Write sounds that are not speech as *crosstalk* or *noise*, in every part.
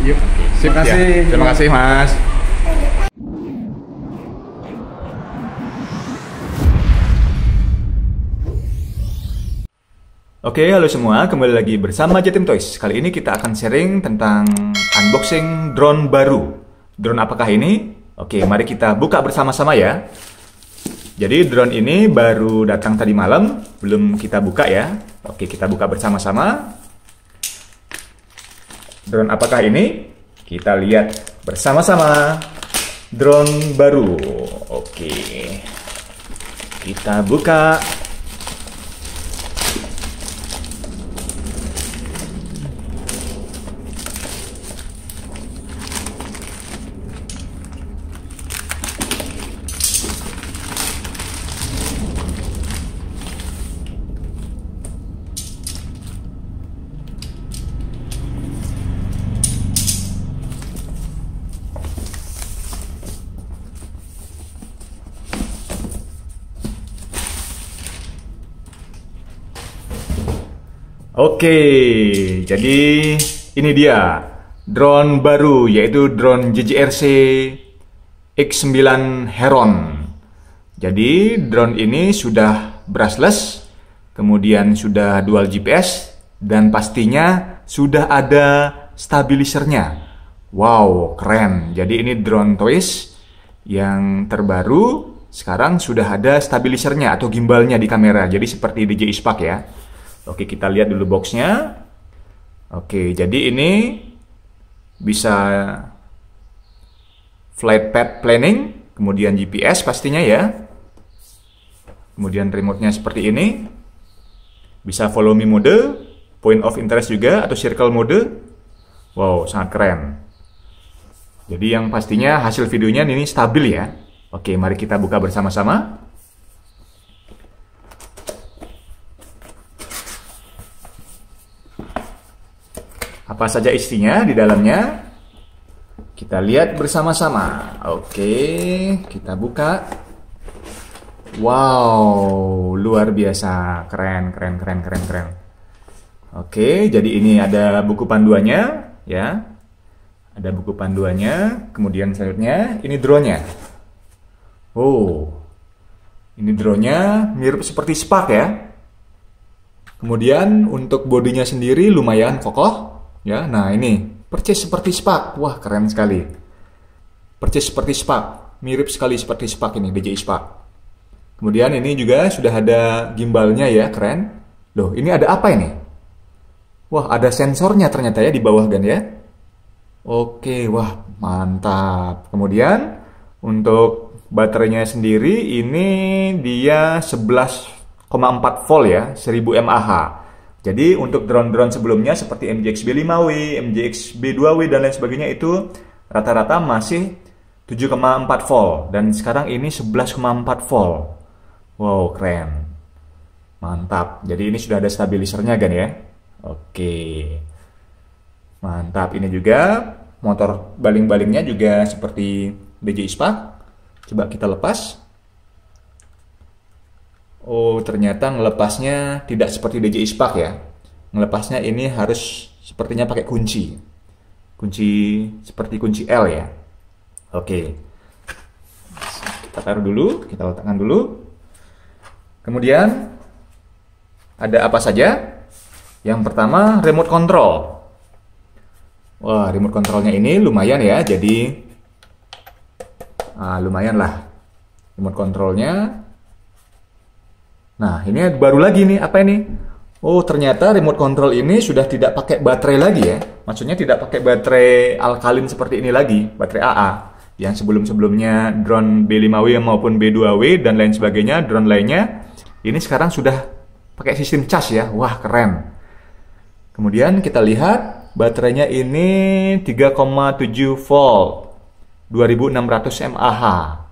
Yuk. Terima ya. kasih. Terima kasih, Mas. Oke, halo semua. Kembali lagi bersama Jatim Toys. Kali ini kita akan sharing tentang unboxing drone baru. Drone apakah ini? Oke, mari kita buka bersama-sama ya. Jadi drone ini baru datang tadi malam, belum kita buka ya. Oke, kita buka bersama-sama. Drone apakah ini? Kita lihat bersama-sama. Drone baru. Oke. Kita buka. Oke, jadi ini dia drone baru yaitu drone JJRC X9 Heron. Jadi drone ini sudah brushless, kemudian sudah dual GPS dan pastinya sudah ada stabilisernya. Wow, keren. Jadi ini drone toys yang terbaru sekarang sudah ada stabilisernya atau gimbalnya di kamera. Jadi seperti DJI Spark ya. Oke, kita lihat dulu boxnya. Oke, jadi ini bisa flight path planning, kemudian GPS pastinya ya. Kemudian remote-nya seperti ini. Bisa follow me mode, point of interest juga atau circle mode. Wow, sangat keren. Jadi yang pastinya hasil videonya ini stabil ya. Oke, mari kita buka bersama-sama. Apa saja isinya di dalamnya? Kita lihat bersama-sama. Oke, kita buka. Wow, luar biasa. Keren, keren, keren, keren, keren. Oke, jadi ini ada buku panduannya, ya. Ada buku panduannya. Kemudian selanjutnya, ini drone-nya. Oh, ini drone-nya mirip seperti Spark ya. Kemudian untuk bodinya sendiri lumayan kokoh. Ya, nah ini percis seperti Spark. Wah, keren sekali. Percis seperti Spark. Mirip sekali seperti Spark ini, DJI Spark. Kemudian ini juga sudah ada gimbalnya ya, keren. Loh, ini ada apa ini? Wah, ada sensornya ternyata ya di bawah kan ya. Oke, wah, mantap. Kemudian untuk baterainya sendiri ini dia 11,4 volt ya, 1000 mAh. Jadi untuk drone-drone sebelumnya seperti MJX B5W, MJX B2W dan lain sebagainya itu rata-rata masih 7,4 volt dan sekarang ini 11,4 volt. Wow, keren. Mantap. Jadi ini sudah ada stabilisernya kan ya? Oke. Mantap. Ini juga motor baling-balingnya juga seperti DJI Spark. Coba kita lepas. Oh, ternyata ngelepasnya tidak seperti DJI Spark ya. Ngelepasnya ini harus sepertinya pakai kunci. Kunci seperti kunci L ya. Oke. Kita taruh dulu, kita letakkan dulu. Kemudian ada apa saja? Yang pertama remote control. Wah, remote controlnya ini lumayan ya. Jadi ah, lumayan lah. Remote controlnya Nah, ini baru lagi nih, apa ini? Oh, ternyata remote control ini sudah tidak pakai baterai lagi ya. Maksudnya tidak pakai baterai alkalin seperti ini lagi, baterai AA. Yang sebelum-sebelumnya drone B5W maupun B2W dan lain sebagainya, drone lainnya, ini sekarang sudah pakai sistem cas ya. Wah, keren. Kemudian kita lihat baterainya ini 3,7 volt, 2600 mAh.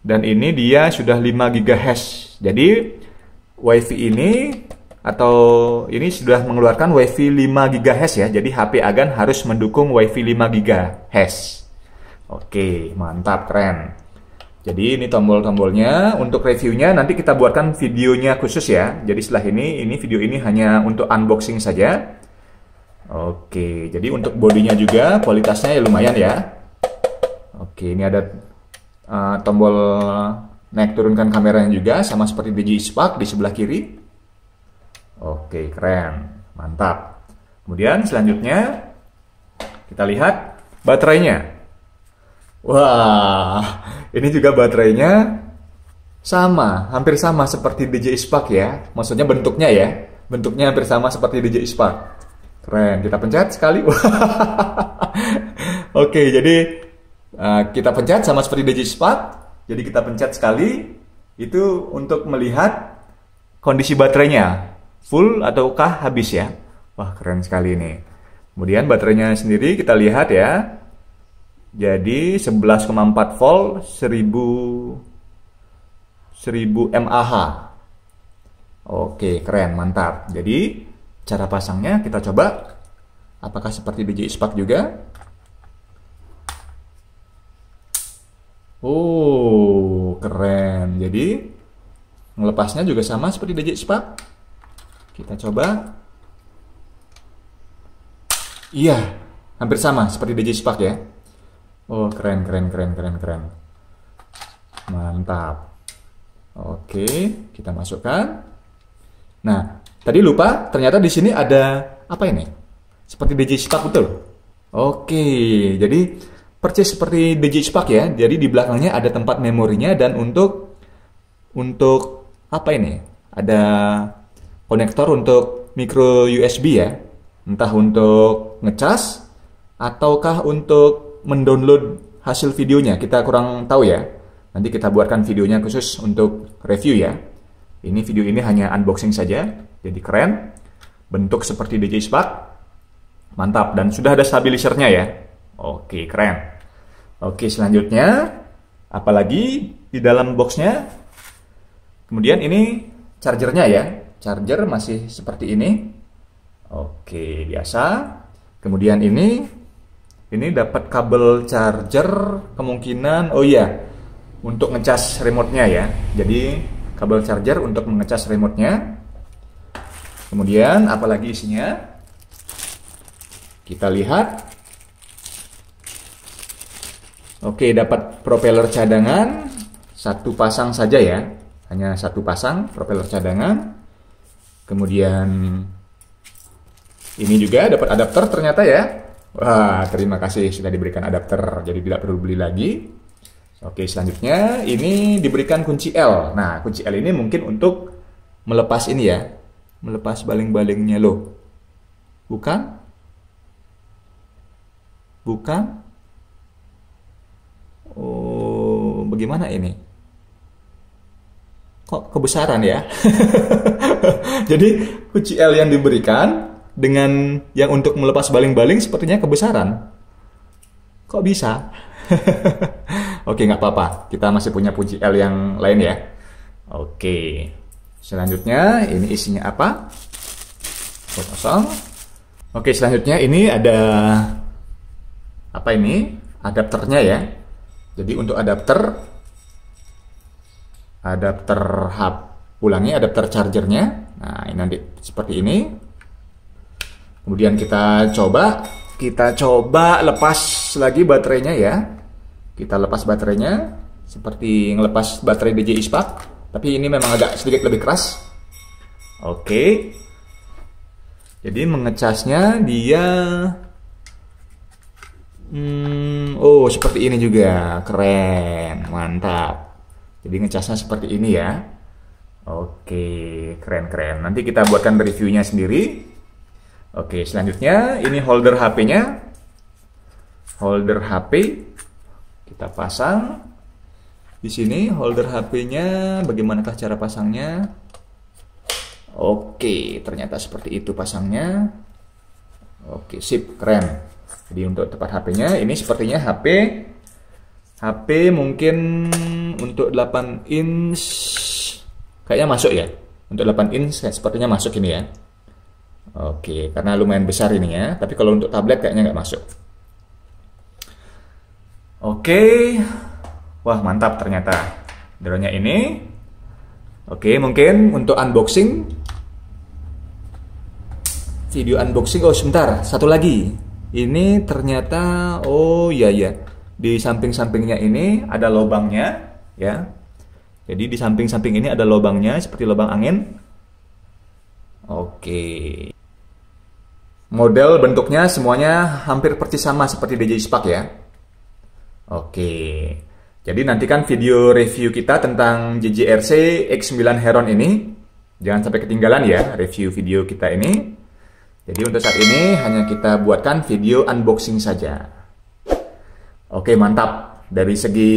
Dan ini dia sudah 5 GHz. Jadi WiFi ini atau ini sudah mengeluarkan WiFi 5 GHz ya. Jadi HP Agan harus mendukung WiFi 5 GHz. Oke, mantap, keren. Jadi ini tombol-tombolnya. Untuk reviewnya nanti kita buatkan videonya khusus ya. Jadi setelah ini, ini video ini hanya untuk unboxing saja. Oke, jadi untuk bodinya juga kualitasnya ya lumayan ya. Oke, ini ada uh, tombol naik turunkan kameranya juga sama seperti DJI Spark di sebelah kiri. Oke, keren. Mantap. Kemudian selanjutnya kita lihat baterainya. Wah, ini juga baterainya sama, hampir sama seperti DJI Spark ya. Maksudnya bentuknya ya. Bentuknya hampir sama seperti DJI Spark. Keren, kita pencet sekali. *laughs* Oke, jadi uh, kita pencet sama seperti DJI Spark. Jadi kita pencet sekali itu untuk melihat kondisi baterainya full ataukah habis ya. Wah, keren sekali ini. Kemudian baterainya sendiri kita lihat ya. Jadi 11,4 volt 1000 1000 mAh. Oke, keren, mantap. Jadi cara pasangnya kita coba apakah seperti DJI Spark juga? Oh, keren. Jadi melepasnya juga sama seperti DJI Spark. Kita coba. Iya, hampir sama seperti DJI Spark ya. Oh, keren, keren, keren, keren, keren. Mantap. Oke, kita masukkan. Nah, tadi lupa, ternyata di sini ada apa ini? Seperti DJI Spark betul? Oke, jadi persis seperti DJI Spark ya. Jadi di belakangnya ada tempat memorinya dan untuk untuk apa ini? Ada konektor untuk micro USB ya. Entah untuk ngecas ataukah untuk mendownload hasil videonya. Kita kurang tahu ya. Nanti kita buatkan videonya khusus untuk review ya. Ini video ini hanya unboxing saja, jadi keren. Bentuk seperti DJ Spark. Mantap, dan sudah ada stabilisernya ya. Oke, keren. Oke, selanjutnya, apalagi di dalam boxnya. Kemudian ini chargernya ya. Charger masih seperti ini. Oke, biasa. Kemudian ini ini dapat kabel charger kemungkinan oh iya untuk ngecas remote-nya ya. Jadi kabel charger untuk mengecas remote-nya. Kemudian apalagi isinya? Kita lihat. Oke, dapat propeller cadangan satu pasang saja ya. Hanya satu pasang propeller cadangan. Kemudian ini juga dapat adapter ternyata ya. Wah, terima kasih sudah diberikan adapter, jadi tidak perlu beli lagi. Oke, selanjutnya ini diberikan kunci L. Nah, kunci L ini mungkin untuk melepas ini ya, melepas baling-balingnya loh. Bukan? Bukan? Oh, bagaimana ini? Kok kebesaran ya? *laughs* Jadi kunci L yang diberikan dengan yang untuk melepas baling-baling sepertinya kebesaran. Kok bisa? *laughs* Oke, nggak apa-apa. Kita masih punya kunci L yang lain ya. Oke. Selanjutnya, ini isinya apa? Kosong. Oke, selanjutnya ini ada apa ini? Adapternya ya. Jadi untuk adapter adapter hub ulangi adapter chargernya. Nah, ini nanti seperti ini. Kemudian kita coba, kita coba lepas lagi baterainya ya. Kita lepas baterainya seperti ngelepas baterai DJI Spark, tapi ini memang agak sedikit lebih keras. Oke. Jadi mengecasnya dia Hmm, oh seperti ini juga, keren, mantap. Jadi ngecasnya seperti ini ya. Oke, keren-keren. Nanti kita buatkan reviewnya sendiri. Oke, selanjutnya ini holder HP-nya. Holder HP kita pasang. Di sini holder HP-nya bagaimanakah cara pasangnya? Oke, ternyata seperti itu pasangnya. Oke, sip, keren. Jadi untuk tempat HP-nya ini sepertinya HP HP mungkin untuk 8 inch kayaknya masuk ya. Untuk 8 inch sepertinya masuk ini ya. Oke, karena lumayan besar ini ya. Tapi kalau untuk tablet kayaknya nggak masuk. Oke, wah mantap ternyata drone-nya ini. Oke, mungkin untuk unboxing video unboxing. Oh, sebentar, satu lagi. Ini ternyata oh iya ya. Di samping-sampingnya ini ada lubangnya, ya. Jadi di samping-samping ini ada lubangnya seperti lubang angin. Oke. Model bentuknya semuanya hampir persis sama seperti DJ Spark ya. Oke. Jadi nantikan video review kita tentang JJRC X9 Heron ini. Jangan sampai ketinggalan ya review video kita ini. Jadi untuk saat ini hanya kita buatkan video unboxing saja. Oke mantap. Dari segi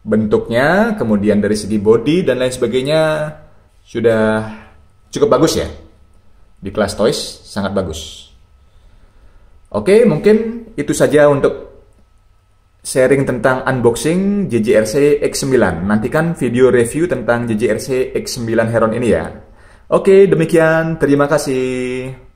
bentuknya, kemudian dari segi body dan lain sebagainya sudah cukup bagus ya. Di kelas toys sangat bagus. Oke, mungkin itu saja untuk sharing tentang unboxing JJRC X9. Nantikan video review tentang JJRC X9 Heron ini ya. Oke, demikian. Terima kasih.